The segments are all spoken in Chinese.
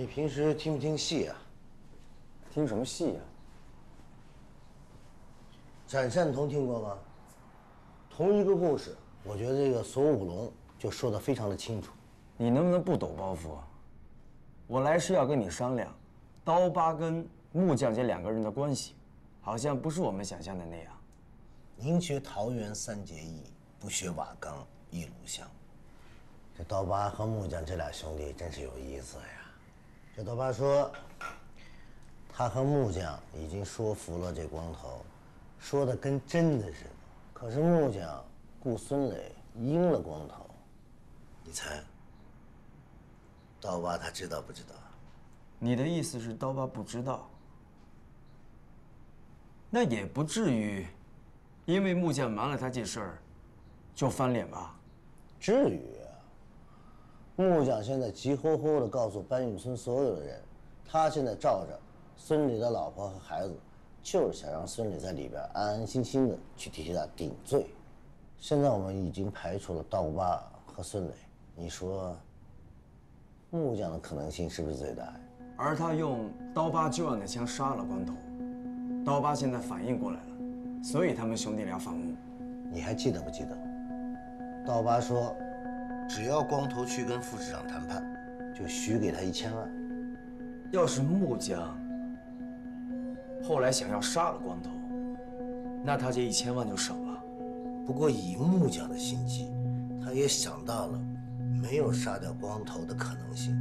你平时听不听戏啊？听什么戏呀？展善同听过吗？同一个故事，我觉得这个索武龙就说的非常的清楚。你能不能不抖包袱？我来是要跟你商量，刀疤跟木匠这两个人的关系，好像不是我们想象的那样。宁学桃园三结义，不学瓦岗一炉香。这刀疤和木匠这俩兄弟真是有意思呀。这刀疤说，他和木匠已经说服了这光头，说的跟真的似的。可是木匠顾孙磊阴了光头，你猜？刀疤他知道不知道？你的意思是刀疤不知道？那也不至于，因为木匠瞒了他这事儿，就翻脸吧？至于啊！木匠现在急吼吼的告诉搬运村所有的人，他现在罩着孙磊的老婆和孩子，就是想让孙磊在里边安安心心的去替他顶罪。现在我们已经排除了刀疤和孙磊，你说木匠的可能性是不是最大？而他用刀疤旧案的枪杀了光头，刀疤现在反应过来了，所以他们兄弟俩反目。你还记得不记得？刀疤说，只要光头去跟副市长谈判，就许给他一千万。要是木匠后来想要杀了光头，那他这一千万就省了。不过以木匠的心机，他也想到了没有杀掉光头的可能性，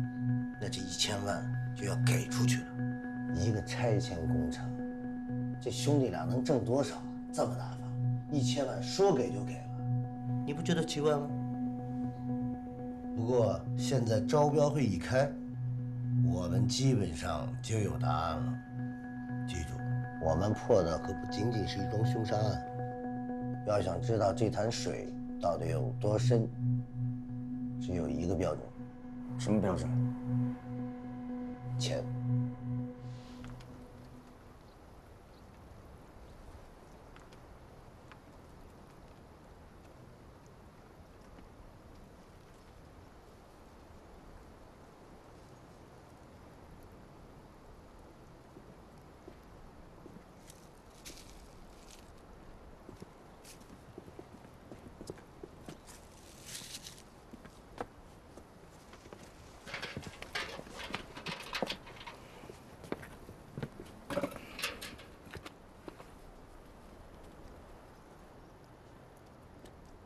那这一千万就要给出去了。一个拆迁工程，这兄弟俩能挣多少？这么大方，一千万说给就给了，你不觉得奇怪吗？不过现在招标会一开，我们基本上就有答案了。记住，我们破的可不仅仅是一桩凶杀案。要想知道这潭水到底有多深，只有一个标准。什么标准？钱。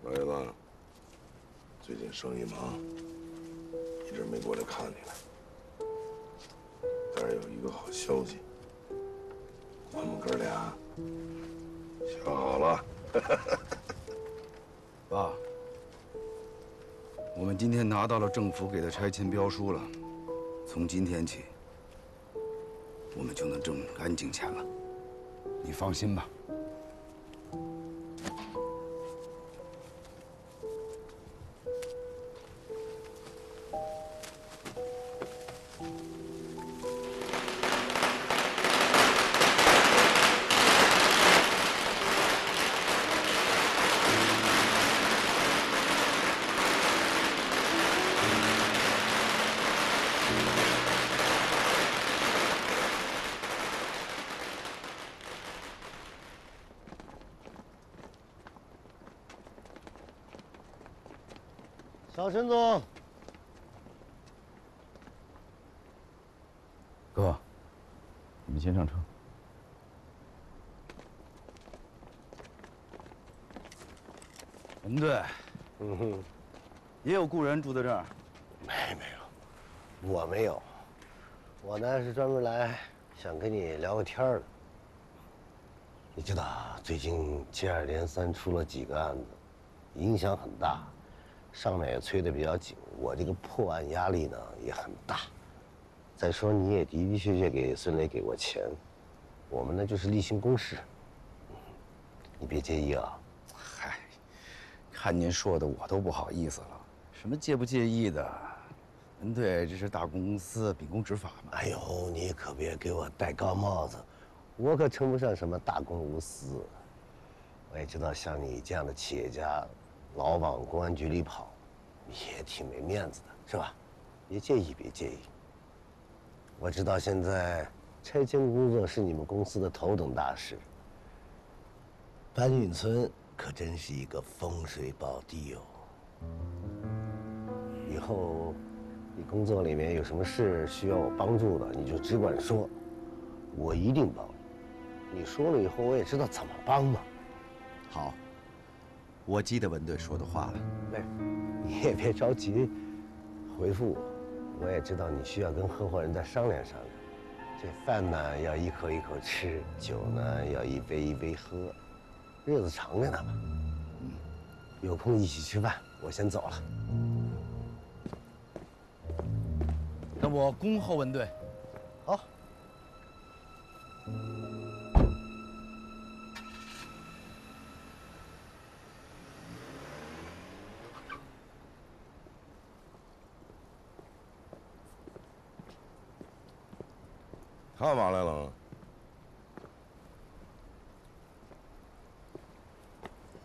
老爷子，最近生意忙，一直没过来看你来。但是有一个好消息，我们哥俩想好了。爸，我们今天拿到了政府给的拆迁标书了，从今天起，我们就能挣干净钱了。你放心吧。小陈总，哥，你们先上车。文队，嗯哼，也有故人住在这儿。没没有，我没有，我呢是专门来想跟你聊个天儿的。你知道最近接二连三出了几个案子，影响很大。上面也催得比较紧，我这个破案压力呢也很大。再说你也的的确确给孙磊给过钱，我们呢就是例行公事，你别介意啊。嗨，看您说的我都不好意思了。什么介不介意的？文队这是大公司，秉公执法嘛。哎呦，你可别给我戴高帽子，我可称不上什么大公无私。我也知道像你这样的企业家。老往公安局里跑，也挺没面子的，是吧？别介意，别介意。我知道现在拆迁工作是你们公司的头等大事。搬运村可真是一个风水宝地哦。以后你工作里面有什么事需要我帮助的，你就只管说，我一定帮。你说了以后，我也知道怎么帮嘛。好，我记得文队说的话了。哎，你也别着急回复我，我也知道你需要跟合伙人再商量商量。这饭呢要一口一口吃，酒呢要一杯一杯喝，日子长着呢嘛。嗯，有空一起吃饭，我先走了。那我恭候文队。好。干嘛来了？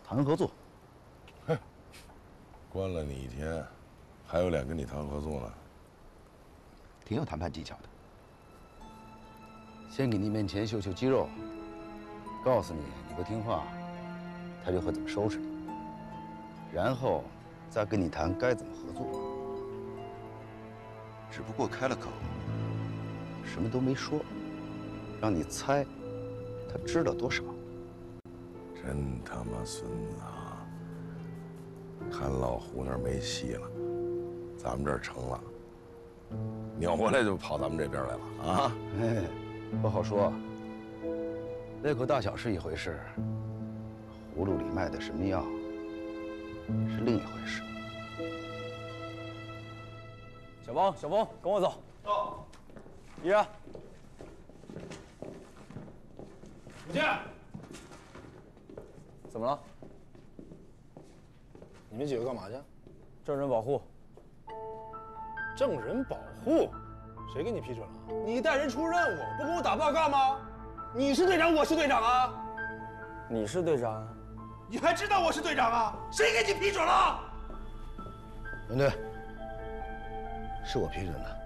谈合作。关了你一天，还有脸跟你谈合作呢？挺有谈判技巧的。先给你面前秀秀肌肉，告诉你你不听话，他就会怎么收拾你。然后，再跟你谈该怎么合作。只不过开了口，什么都没说，让你猜，他知道多少。真他妈孙子啊！看老胡那儿没戏了，咱们这儿成了，扭过来就跑咱们这边来了啊！哎，不好说。胃口大小是一回事，葫芦里卖的什么药是另一回事。小峰，小峰，跟我。走。依然。不见。怎么了？你们几个干嘛去？证人保护。证人保护？谁给你批准了？你带人出任务，不给我打报告吗？你是队长，我是队长啊。你是队长。你还知道我是队长啊？谁给你批准了？文队，是我批准的。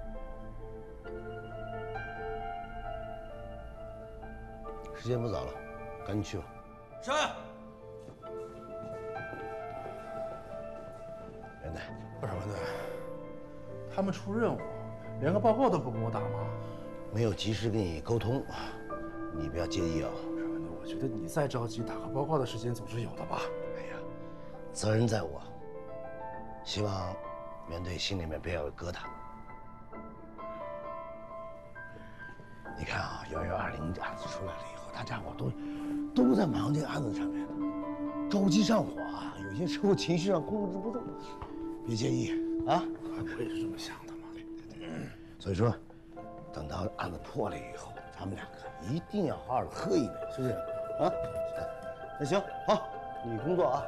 时间不早了，赶紧去吧。是。元队，不是文队，他们出任务，连个报告都不跟我打吗？没有及时跟你沟通，你不要介意啊。是文队，我觉得你再着急打个报告的时间总是有的吧？哎呀，责任在我，希望元队心里面不要有疙瘩。你看啊，幺幺二零案子出来了大家伙都都在忙这个案子上面呢，着急上火啊，有些时候情绪上控制不住。别介意啊，我也是这么想的嘛。所以说，等到案子破了以后，咱们两个一定要好好的喝一杯，是不是？啊，那行好，你工作啊，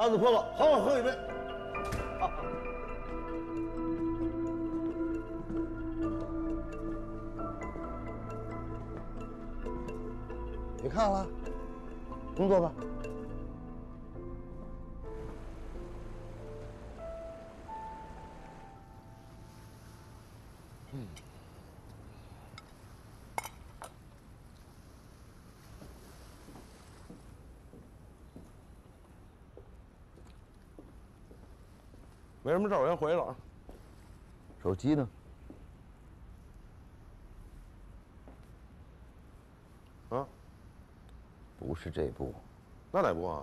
案子破了，好好喝一杯。好。看了，工作吧。嗯没什么事，我先回去了啊。手机呢？啊？不是这部。那哪部啊？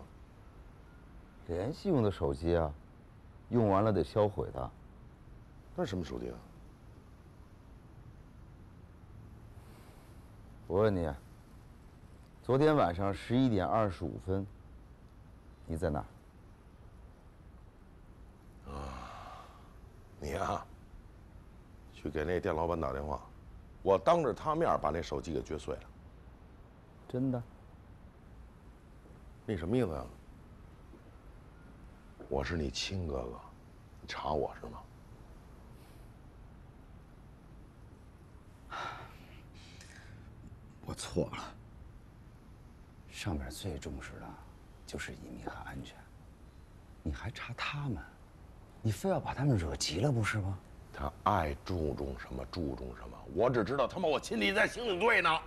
联系用的手机啊，用完了得销毁的。那什么手机啊？我问你，昨天晚上十一点二十五分，你在哪？啊你啊，去给那店老板打电话，我当着他面把那手机给撅碎了。真的？你什么意思呀？我是你亲哥哥，你查我是吗？我错了。上面最重视的，就是移民和安全。你还查他们？你非要把他们惹急了，不是吗？他爱注重什么注重什么，我只知道他妈我亲弟在刑警队呢。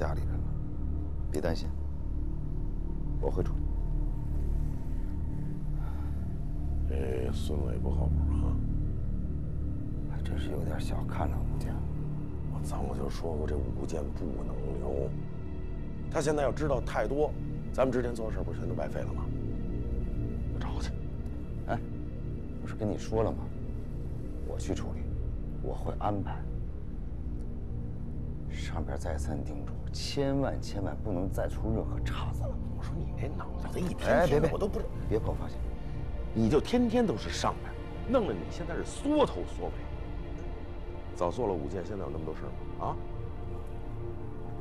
家里人了。别担心，我会处理。这孙伟不靠谱啊！还真是有点小看了吴健。我早就说过，这吴健不能留。他现在要知道太多，咱们之前做的事儿不全都白费了吗？我找去。哎，不是跟你说了吗？我去处理，我会安排。上边再三叮嘱，千万千万不能再出任何岔子了。我说你这脑子一天天的我都不知，别破发现。你就天天都是上边，弄得你现在是缩头缩尾。早做了五件，现在有那么多事儿吗？啊？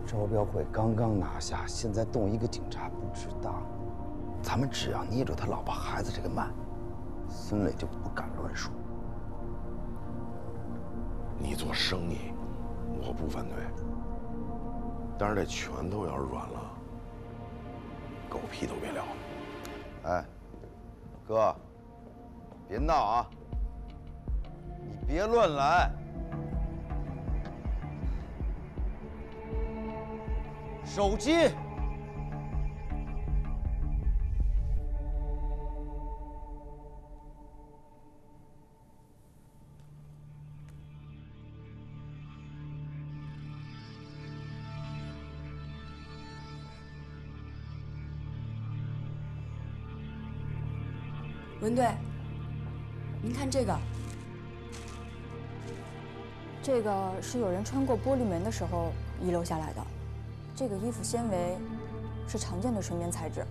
招标会刚刚拿下，现在动一个警察不值当。咱们只要捏住他老婆孩子这个脉，孙磊就不敢乱说。你做生意，我不反对。但是这拳头要是软了，狗屁都别聊了。哎，哥，别闹啊！你别乱来。手机。文队，您看这个，这个是有人穿过玻璃门的时候遗留下来的。这个衣服纤维是常见的纯棉材质，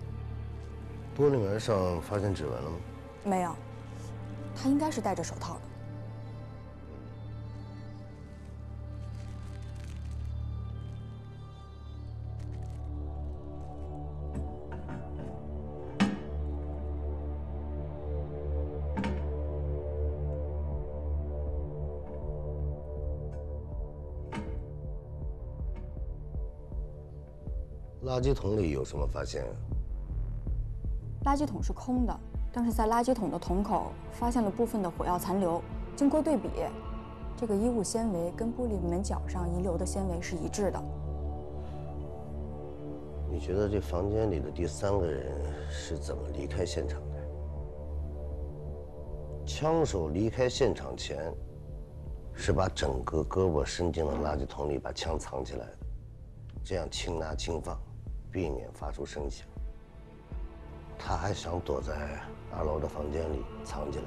玻璃门上发现指纹了吗？没有，他应该是戴着手套的。垃圾桶里有什么发现？垃圾桶是空的，但是在垃圾桶的桶口发现了部分的火药残留。经过对比，这个衣物纤维跟玻璃门角上遗留的纤维是一致的。你觉得这房间里的第三个人是怎么离开现场的？枪手离开现场前，是把整个胳膊伸进了垃圾桶里，把枪藏起来的，这样轻拿轻放，避免发出声响。他还想躲在二楼的房间里藏起来，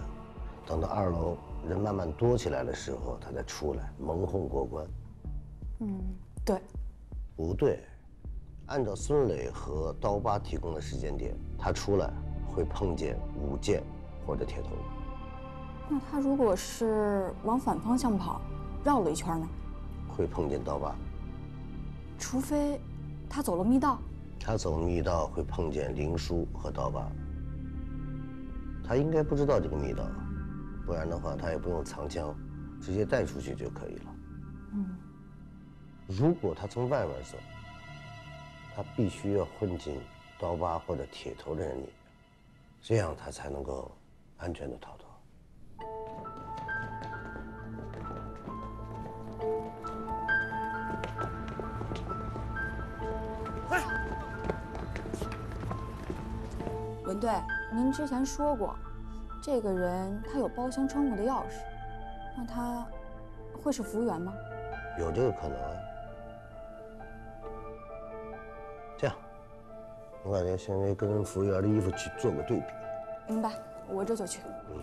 等到二楼人慢慢多起来的时候，他再出来蒙混过关。嗯，对，不对，按照孙磊和刀疤提供的时间点，他出来会碰见武健或者铁头。那他如果是往反方向跑，绕了一圈呢？会碰见刀疤。除非他走了密道。他走密道会碰见灵叔和刀疤。他应该不知道这个密道，不然的话他也不用藏枪，直接带出去就可以了。嗯。如果他从外面走，他必须要混进刀疤或者铁头的人里面，这样他才能够安全的逃脱。您之前说过，这个人他有包厢窗户的钥匙，那他会是服务员吗？有这个可能啊。这样，我感觉先跟服务员的衣服去做个对比。明白，我这就去。嗯。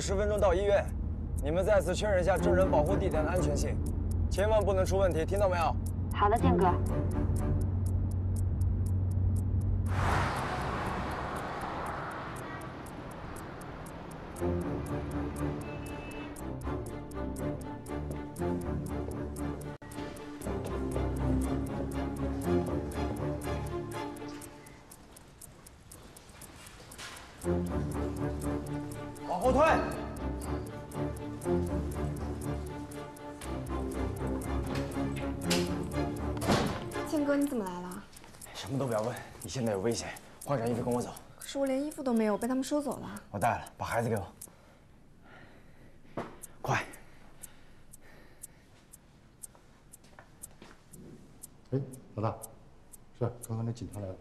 十分钟到医院，你们再次确认一下证人保护地点的安全性，千万不能出问题，听到没有？好的，建哥。哥，你怎么来了？什么都不要问，你现在有危险，换上衣服跟我走。可是我连衣服都没有，被他们收走了。我带了，把孩子给我。快！哎，老大，是刚刚那警察来了。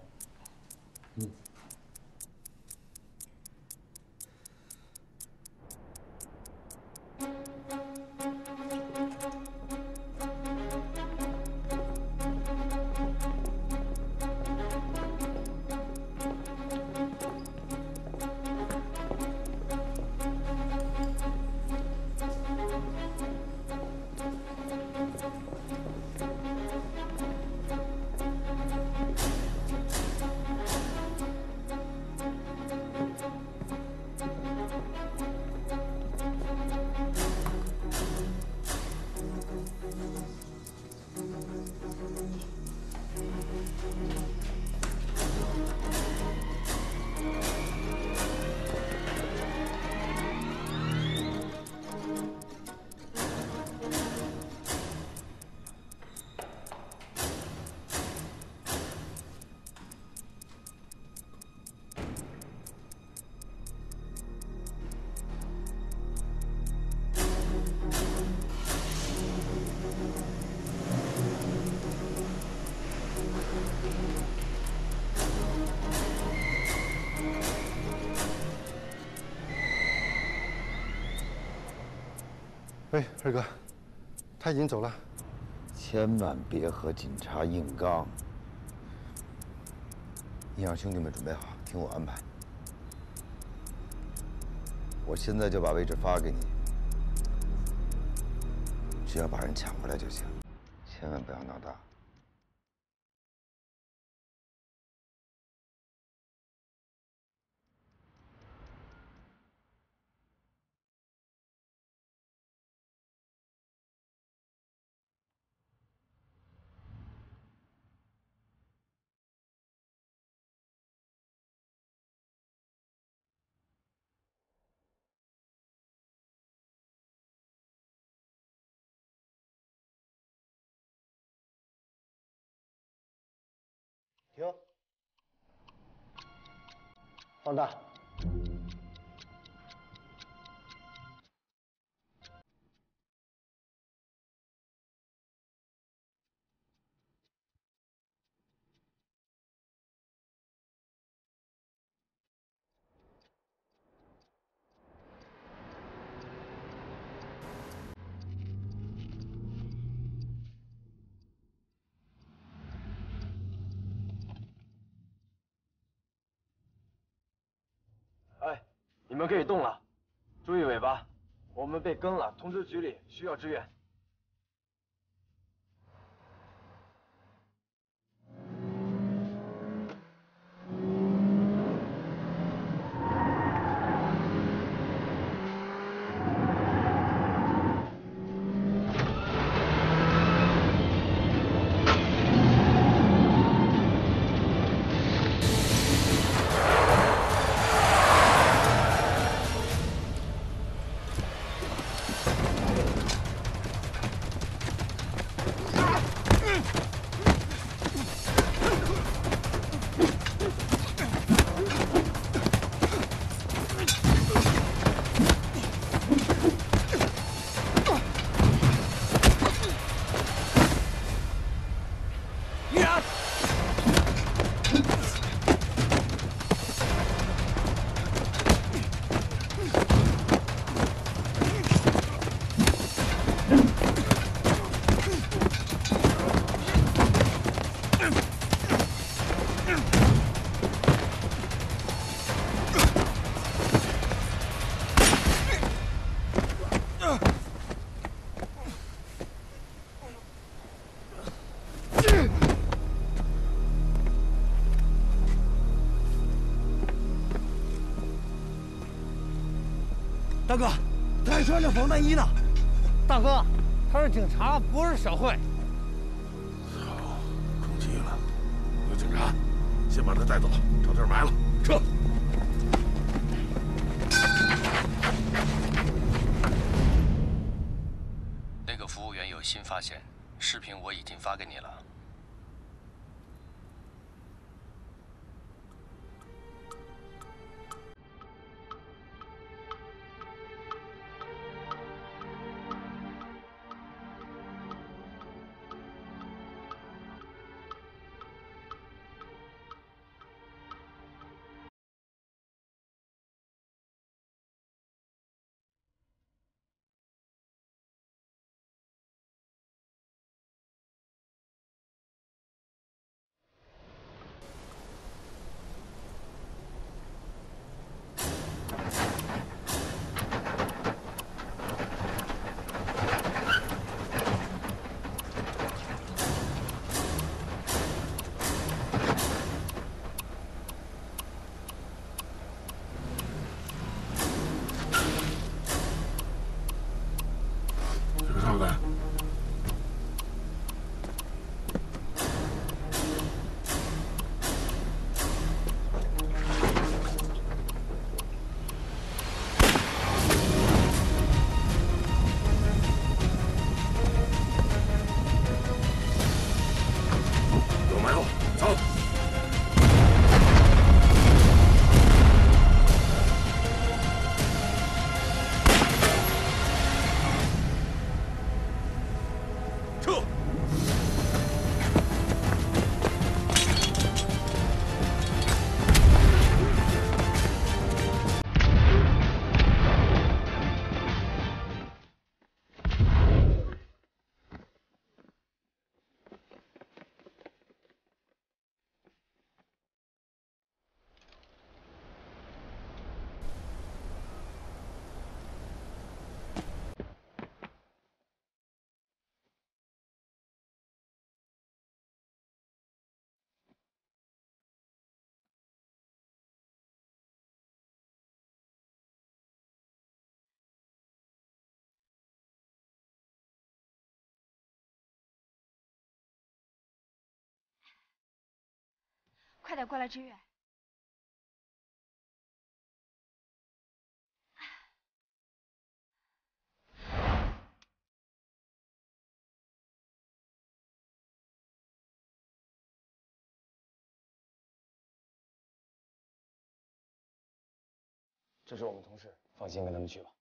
二哥，他已经走了。千万别和警察硬刚。你让兄弟们准备好，听我安排。我现在就把位置发给你，只要把人抢回来就行，千万不要闹大。停！放大！你们可以动了，注意尾巴，我们被跟了，通知局里需要支援。大哥，他还穿着防弹衣呢。大哥，他是警察，不是小慧。操，中计了！有警察，先把他带走，找地儿埋了。快点过来支援！这是我们同事，放心跟他们去吧。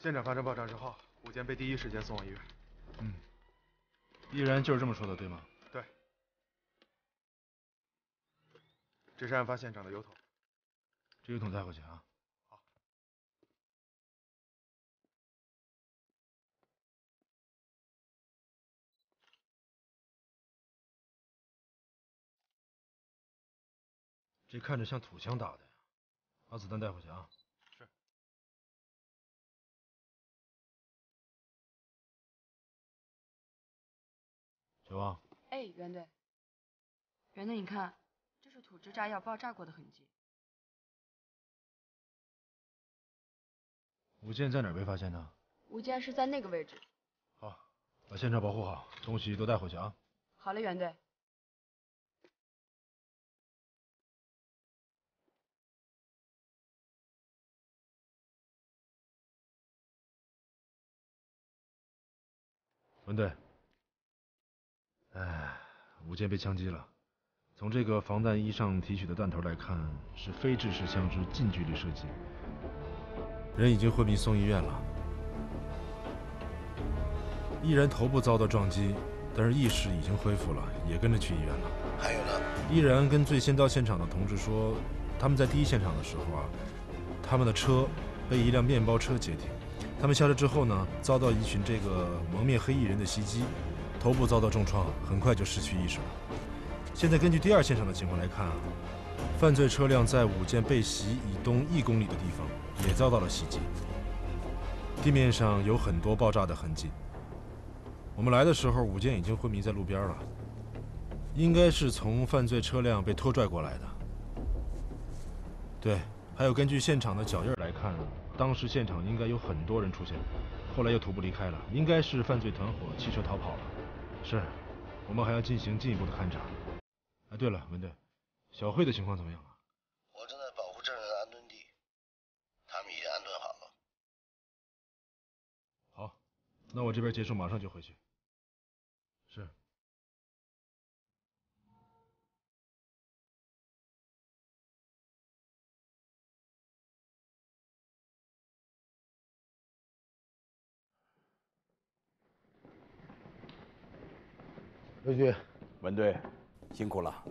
现场发生爆炸之后，武坚被第一时间送往医院。嗯，艺人就是这么说的，对吗？对。这是案发现场的油桶，这油桶带回去啊。好这看着像土枪打的呀，把子弹带回去啊。是。小王。哎，袁队。袁队，你看，这是土制炸药爆炸过的痕迹。吴健在哪儿被发现的？吴健是在那个位置。好，把现场保护好，东西都带回去啊。好嘞，袁队。文队，哎，武健被枪击了。从这个防弹衣上提取的弹头来看，是非制式枪支近距离射击。人已经昏迷送医院了。依然头部遭到撞击，但是意识已经恢复了，也跟着去医院了。还有呢？依然跟最先到现场的同志说，他们在第一现场的时候啊，他们的车被一辆面包车截停。他们下车之后呢，遭到一群这个蒙面黑衣人的袭击，头部遭到重创，很快就失去意识了。现在根据第二现场的情况来看啊，犯罪车辆在五建被袭以东一公里的地方也遭到了袭击，地面上有很多爆炸的痕迹。我们来的时候，五建已经昏迷在路边了，应该是从犯罪车辆被拖拽过来的。对，还有根据现场的脚印来看。当时现场应该有很多人出现，后来又徒步离开了，应该是犯罪团伙弃车逃跑了。是，我们还要进行进一步的勘查。哎，对了，文队，小慧的情况怎么样了？我正在保护证人的安顿地，他们已经安顿好了。好，那我这边结束，马上就回去。刘局，文队，辛苦了。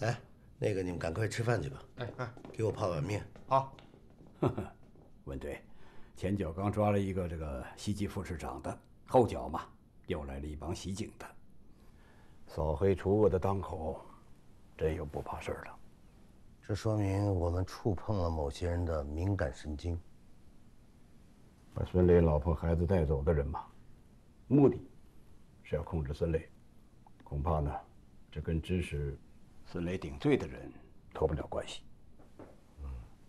哎，那个你们赶快吃饭去吧。哎哎，给我泡碗面。好。文队，前脚刚抓了一个这个袭击副市长的，后脚嘛又来了一帮袭警的，扫黑除恶的当口，真有不怕事儿的。这说明我们触碰了某些人的敏感神经。把孙磊老婆孩子带走的人嘛，目的是要控制孙磊。恐怕呢，这跟支持孙雷顶罪的人脱不了关系。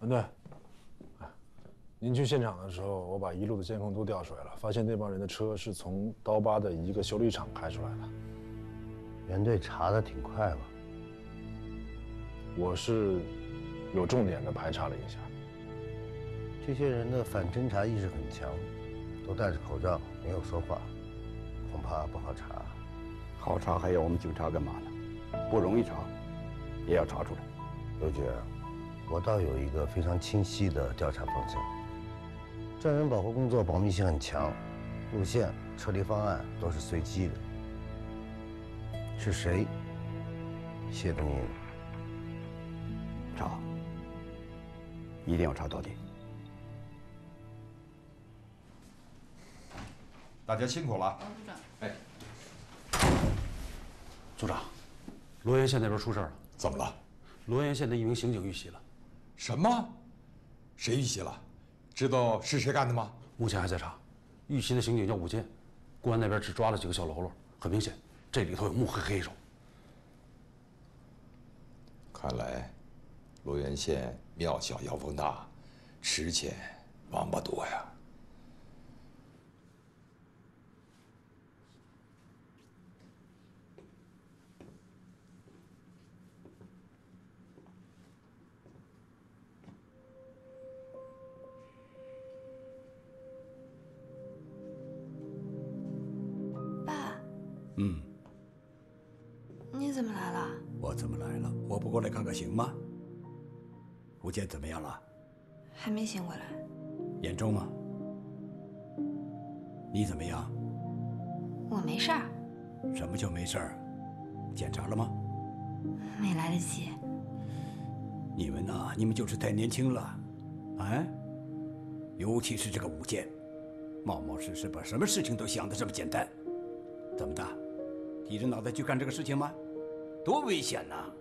文队，您去现场的时候，我把一路的监控都调出来了，发现那帮人的车是从刀疤的一个修理厂开出来的。袁队查的挺快嘛。我是有重点的排查了一下，这些人的反侦查意识很强，都戴着口罩，没有说话，恐怕不好查。好查还要我们警察干嘛呢？不容易查，也要查出来。刘局，我倒有一个非常清晰的调查方向。证人保护工作保密性很强，路线、撤离方案都是随机的。是谁写的命令？查，一定要查到底。大家辛苦了。组长。哎。组长，罗源县那边出事了。怎么了？罗源县的一名刑警遇袭了。什么？谁遇袭了？知道是谁干的吗？目前还在查。遇袭的刑警叫武建，公安那边只抓了几个小喽啰，很明显，这里头有幕后黑手。看来，罗源县庙小妖风大，池浅王八多呀。行吗？吴健怎么样了？还没醒过来。严重吗？你怎么样？我没事儿。什么叫没事儿？检查了吗？没来得及。你们呐，你们就是太年轻了，哎，尤其是这个吴健，冒冒失失把什么事情都想得这么简单，怎么的？提着脑袋去干这个事情吗？多危险呐！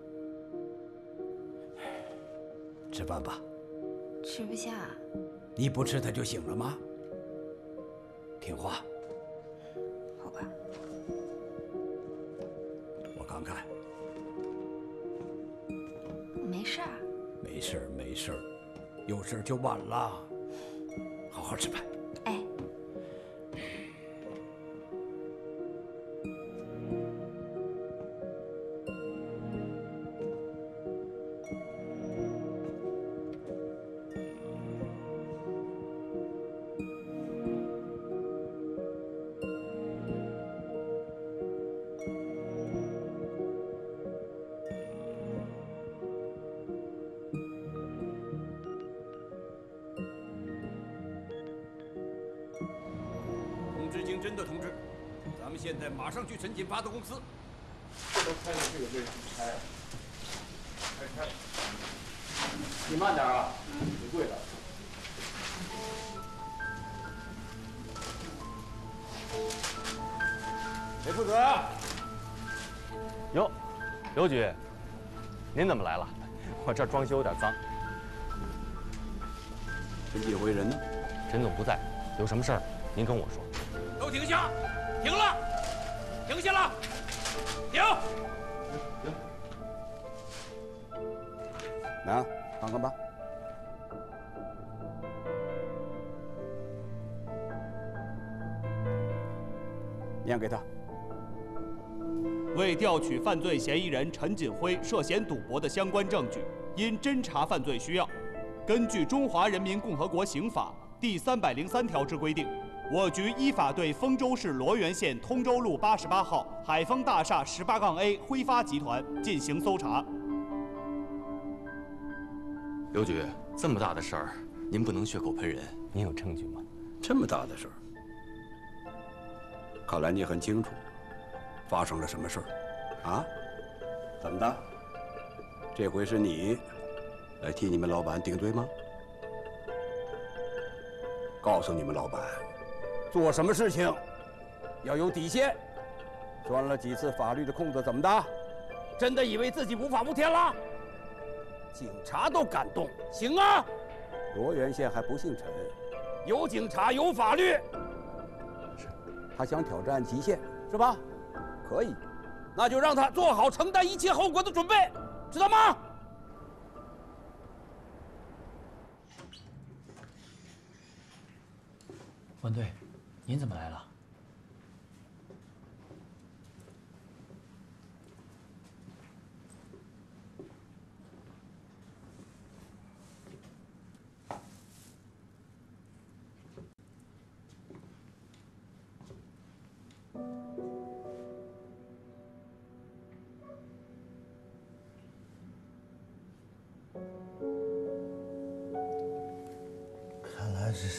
吃饭吧。吃不下。你不吃他就醒了吗？听话。好吧。我看看。没事儿。没事儿，没事儿，有事儿就晚了。好好吃饭。你慢点啊，挺贵的。谁负责啊？哟，刘局，您怎么来了？我这装修有点脏。陈锦辉人呢？陈总不在，有什么事儿您跟我说。都停下！停了！停下了！停！停！来，看看吧。念给他。为调取犯罪嫌疑人陈锦辉涉嫌赌博的相关证据，因侦查犯罪需要，根据《中华人民共和国刑法》第三百零三条之规定，我局依法对丰州市罗源县通州路八十八号海丰大厦十八杠 A 挥发集团进行搜查。刘局，这么大的事儿，您不能血口喷人，您有证据吗？这么大的事儿，看来你很清楚，发生了什么事儿，啊？怎么的？这回是你来替你们老板顶罪吗？告诉你们老板，做什么事情要有底线。钻了几次法律的空子，怎么的？真的以为自己无法无天了？警察都敢动，行啊！罗源县还不姓陈，有警察有法律。是，他想挑战极限，是吧？可以，那就让他做好承担一切后果的准备，知道吗？文队，您怎么来了？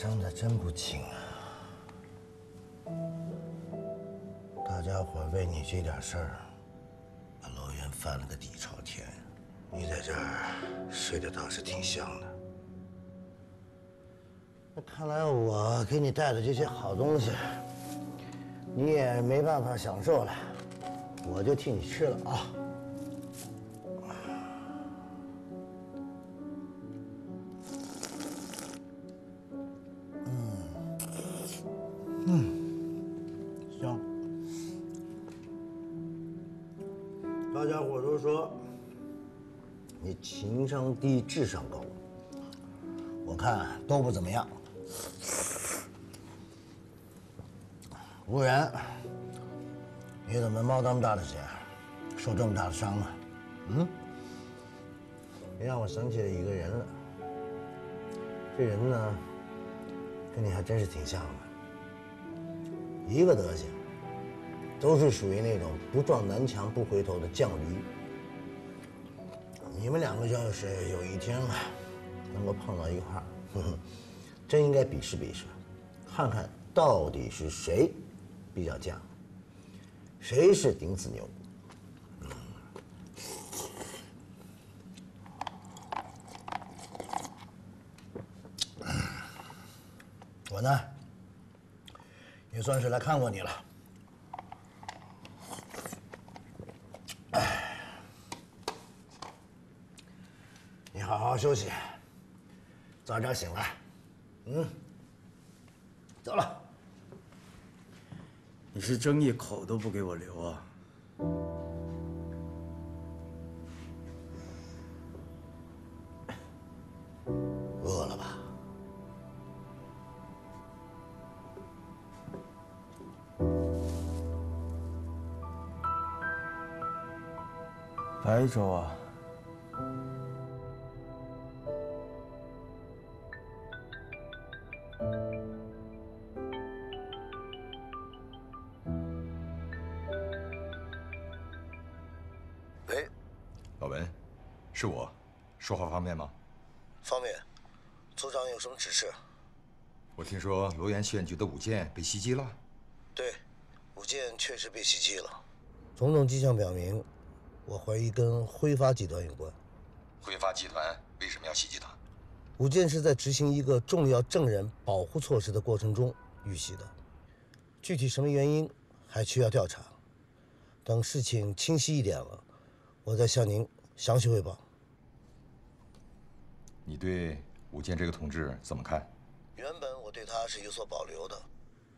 伤的真不轻啊！大家伙为你这点事儿，把罗源翻了个底朝天，你在这儿睡得倒是挺香的。那看来我给你带的这些好东西，你也没办法享受了，我就替你吃了啊！说你情商低，智商高，我看都不怎么样。不然，你怎么冒这么大的险，受这么大的伤呢？嗯？你让我想起了一个人了。这人呢，跟你还真是挺像的。一个德行，都是属于那种不撞南墙不回头的犟驴。你们两个要是有一天啊，能够碰到一块儿，哼哼，真应该比试比试，看看到底是谁比较犟，谁是顶子牛。我呢？也算是来看过你了。好好休息，早点醒来。嗯，走了。你是争一口都不给我留啊？饿了吧？白粥啊。指示？我听说罗源县局的武舰被袭击了。对，武舰确实被袭击了。种种迹象表明，我怀疑跟辉发集团有关。辉发集团为什么要袭击他？武舰是在执行一个重要证人保护措施的过程中遇袭的，具体什么原因还需要调查。等事情清晰一点了，我再向您详细汇报。你对武健这个同志怎么看？原本我对他是有所保留的，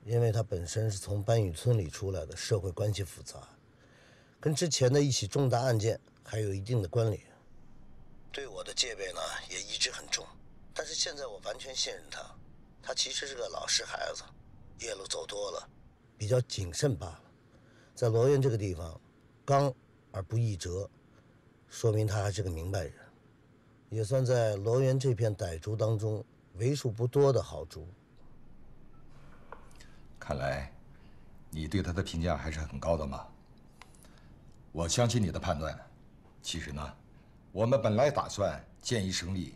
因为他本身是从班雨村里出来的，社会关系复杂，跟之前的一起重大案件还有一定的关联，对我的戒备呢也一直很重。但是现在我完全信任他，他其实是个老实孩子，夜路走多了，比较谨慎罢了。在罗源这个地方，刚而不易折，说明他还是个明白人，也算在罗源这片傣族当中为数不多的好族。看来，你对他的评价还是很高的嘛。我相信你的判断。其实呢，我们本来打算建议省里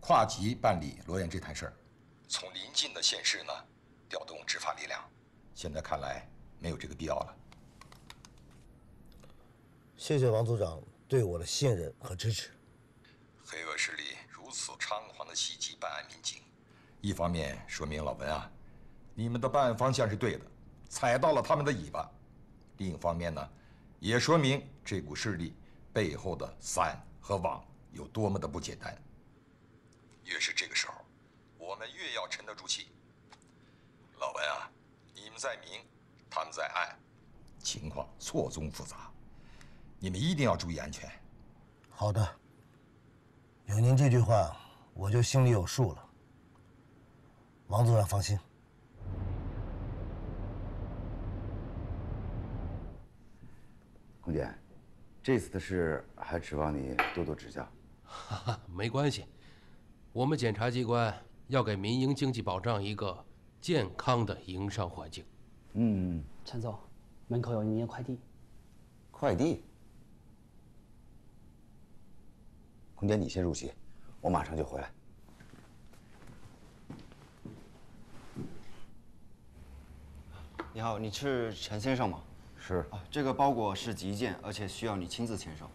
跨级办理罗源这摊事儿，从邻近的县市呢调动执法力量。现在看来没有这个必要了。谢谢王组长对我的信任和支持。黑恶势力如此猖狂的袭击办案民警，一方面说明老文啊，你们的办案方向是对的，踩到了他们的尾巴；另一方面呢，也说明这股势力背后的伞和网有多么的不简单。越是这个时候，我们越要沉得住气。老文啊，你们在明，他们在暗，情况错综复杂，你们一定要注意安全。好的，有您这句话，我就心里有数了。王组长放心。空姐，这次的事还指望你多多指教。哈哈，没关系，我们检察机关要给民营经济保障一个健康的营商环境。嗯，陈总，门口有您的快递。快递。空姐，你先入席，我马上就回来。你好，你是陈先生吗？是。啊，这个包裹是急件，而且需要你亲自签收。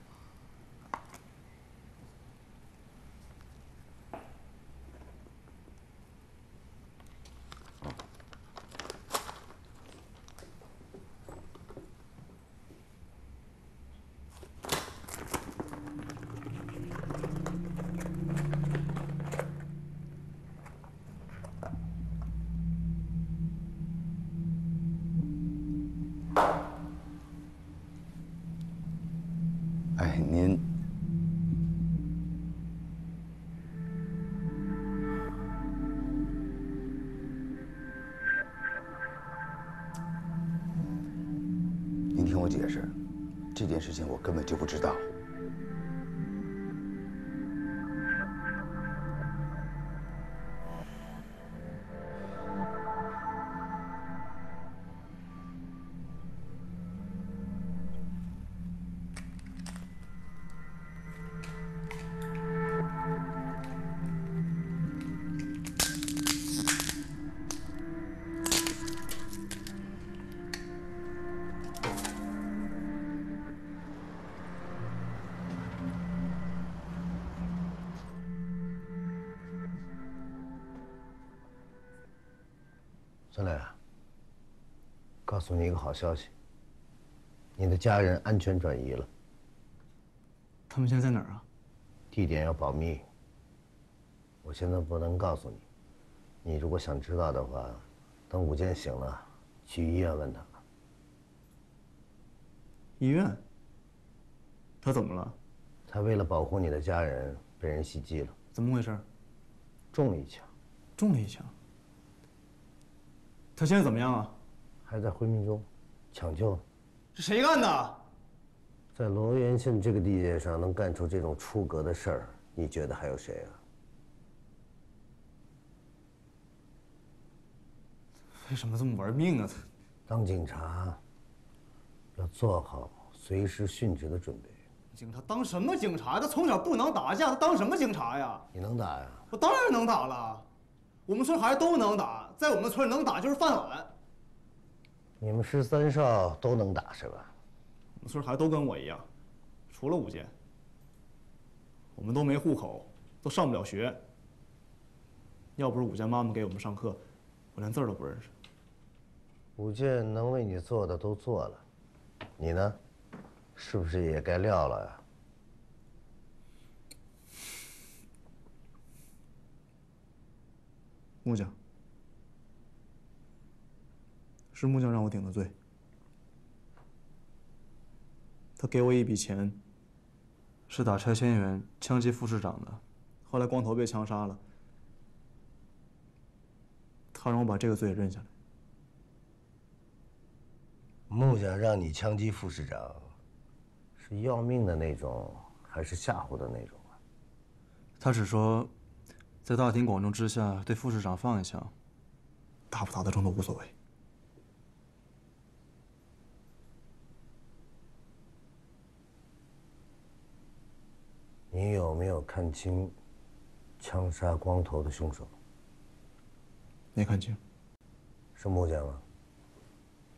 告诉你一个好消息，你的家人安全转移了。他们现在在哪儿啊？地点要保密。我现在不能告诉你。你如果想知道的话，等武健醒了，去医院问他。医院？他怎么了？他为了保护你的家人，被人袭击了。怎么回事？中了一枪。中了一枪。他现在怎么样啊？还在昏迷中，抢救。是谁干的？在罗源县这个地界上能干出这种出格的事儿，你觉得还有谁啊？为什么这么玩命啊？当警察要做好随时殉职的准备。警察当什么警察？他从小不能打架，他当什么警察呀？你能打呀？我当然能打了。我们村孩子都能打，在我们村能打就是饭碗。你们十三少都能打是吧？我们村孩子都跟我一样，除了武健。我们都没户口，都上不了学。要不是武健妈妈给我们上课，我连字儿都不认识。武健能为你做的都做了，你呢？是不是也该撂了呀？木匠，是木匠让我顶的罪。他给我一笔钱，是打拆迁员枪击副市长的，后来光头被枪杀了，他让我把这个罪也认下来。木匠让你枪击副市长，是要命的那种，还是吓唬的那种啊？他只说，在大庭广众之下对副市长放一枪，打不打得中都无所谓。你有没有看清枪杀光头的凶手？没看清。是木匠吗？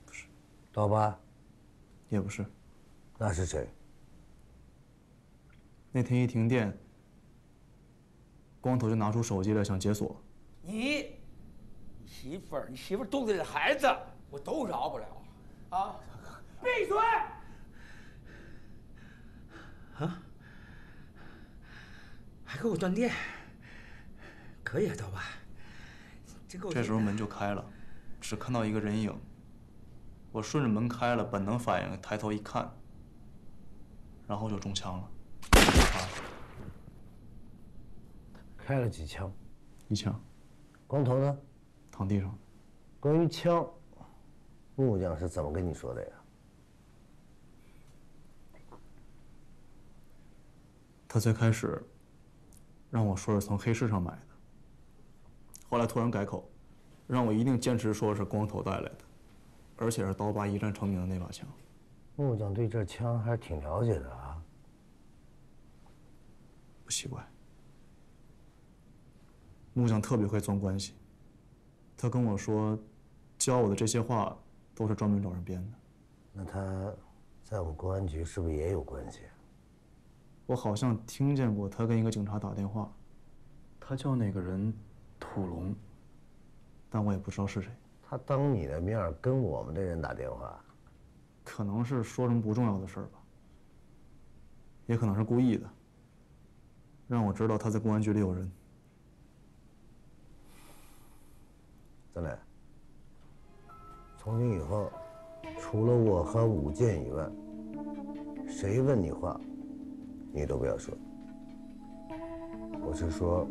不是。刀疤？也不是。那是谁？那天一停电，光头就拿出手机来想解锁。你，你媳妇儿，你媳妇儿肚子里的孩子，我都饶不了啊！闭嘴！啊？还给我断电？可以啊，刀疤。这时候门就开了，只看到一个人影。我顺着门开了，本能反应抬头一看，然后就中枪了。开了几枪？一枪。光头呢？躺地上。关于枪，木匠是怎么跟你说的呀？他最开始让我说是从黑市上买的，后来突然改口，让我一定坚持说是光头带来的，而且是刀疤一战成名的那把枪。木匠对这枪还是挺了解的啊。不奇怪。木匠特别会钻关系。他跟我说，教我的这些话，都是专门找人编的。那他，在我们公安局是不是也有关系？我好像听见过他跟一个警察打电话，他叫那个人土龙，但我也不知道是谁。他当你的面跟我们的人打电话，可能是说什么不重要的事儿吧，也可能是故意的，让我知道他在公安局里有人。曾磊，从今以后，除了我和武健以外，谁问你话，你都不要说。我是说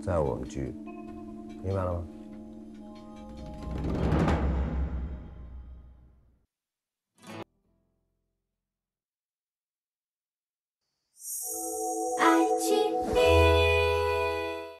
在我们局明白了吗？